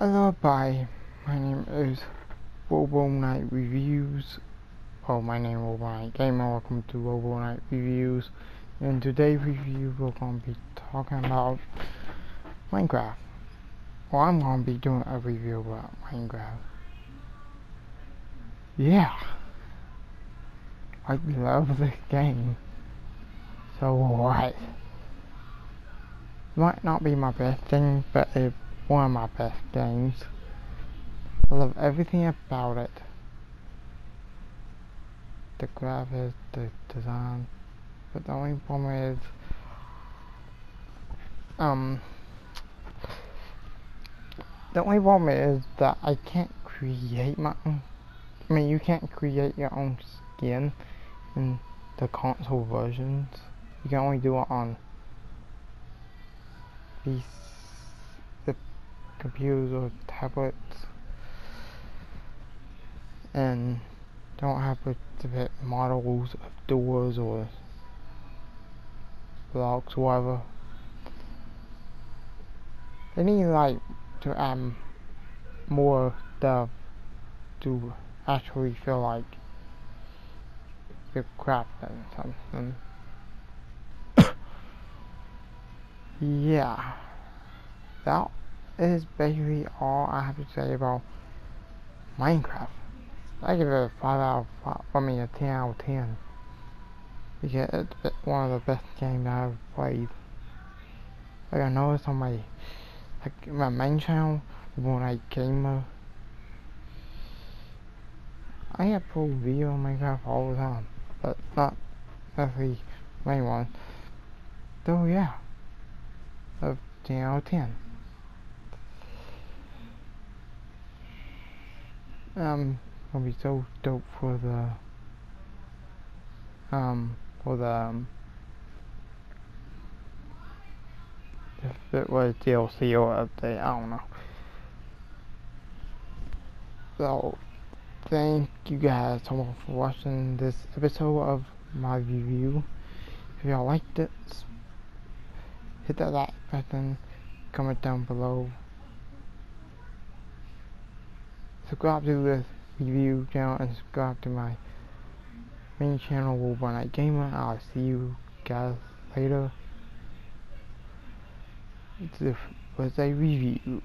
Hello, bye. My name is Robo-Knight Reviews. Oh, my name is Robo-Knight Gamer. Welcome to Robo-Knight Reviews. In today's review, we're going to be talking about Minecraft. Well, I'm going to be doing a review about Minecraft. Yeah. I love this game. So what? Might not be my best thing, but it's one of my best games. I love everything about it. The graphics, the design. But the only problem is, um, the only problem is that I can't create my own. I mean, you can't create your own skin in the console versions. You can only do it on these the computers or tablets. And don't have to specific models of doors or blocks whatever. They need like to add more stuff to actually feel like you're crafting something. Yeah, that is basically all I have to say about Minecraft. I give it a 5 out of 5, I mean a 10 out of 10. Because it's one of the best games I've played. Like I noticed on my, like my main channel, when I gamer, I have upload video on Minecraft all the time, but not the main one. So yeah of 10 out of 10. Um, gonna be so dope for the, um, for the, um, if it was DLC or update, I don't know. So, thank you guys so much for watching this episode of my review. If y'all liked it, hit that like button, comment down below. Subscribe to this review channel and subscribe to my main channel, Robo-Knight Gamer. I'll see you guys later. This was a review.